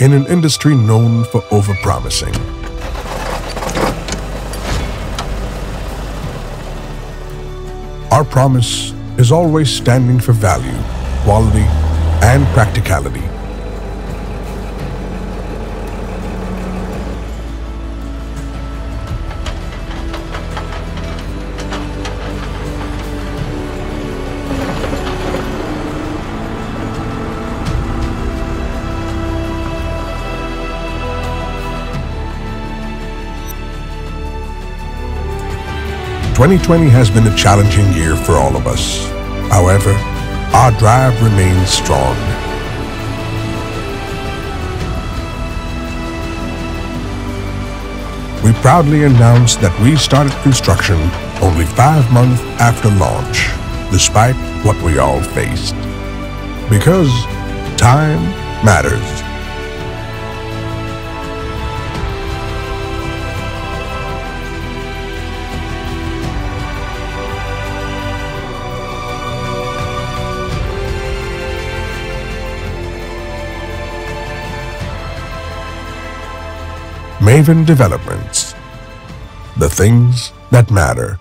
in an industry known for overpromising. Our promise is always standing for value, quality, and practicality. Twenty twenty has been a challenging year for all of us. However, our drive remains strong. We proudly announce that we started construction only five months after launch, despite what we all faced. Because time matters. Maven Developments. The things that matter.